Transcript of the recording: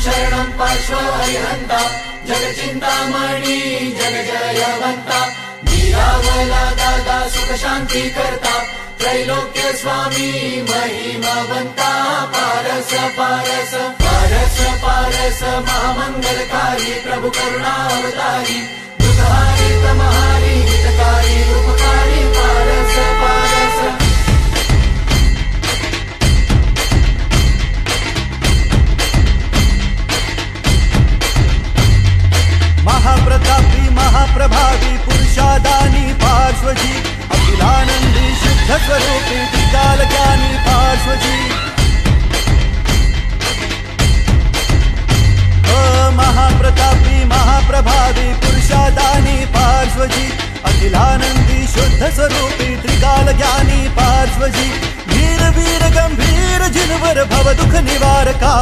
शरणम् चिन्तामणि जग जया वन्ता जीरा दादा सुख कर्ता। त्रैलोक्य स्वामी महिमवन्ता। पारस पारस पारस पारस महामङ्गलकार स्वरूपी त्रिकाल ज्ञानी पार्श्वजी वीर वीर गंभीर जिनवर भव दुख निवारका